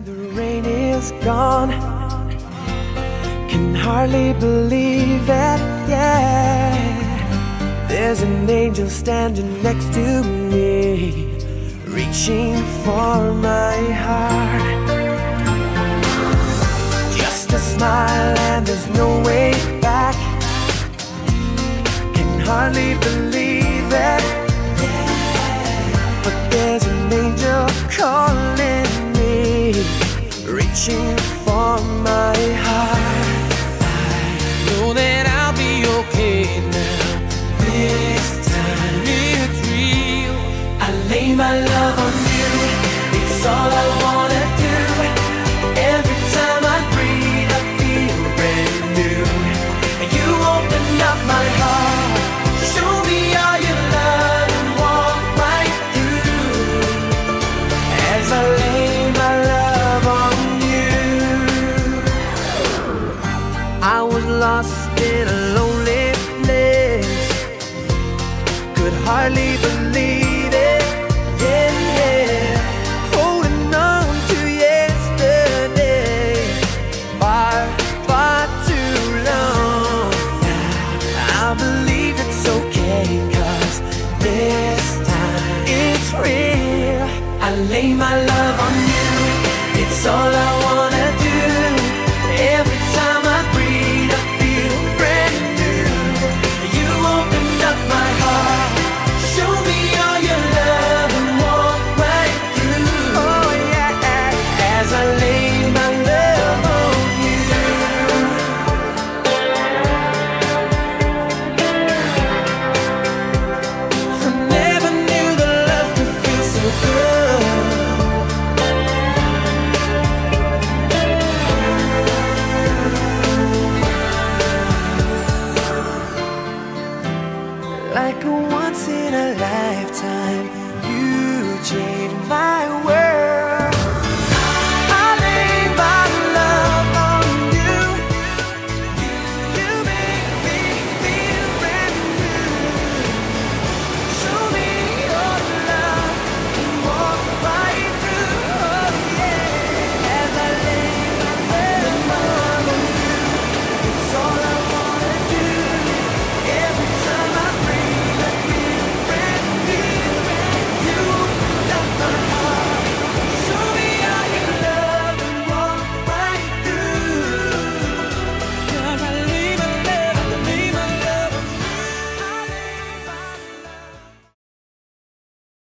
And the rain is gone. Can hardly believe it, yeah. There's an angel standing next to me, reaching for my heart. Just a smile, and there's no way back. Can hardly believe it, yeah. but there's an angel calling reaching for my heart. I know that I'll be okay now. This time it's real. I lay my love on you. It's all I lost in a lonely place Could hardly believe it, yeah, yeah. Holding on to yesterday. Far, far too long. I believe like a once in a lifetime.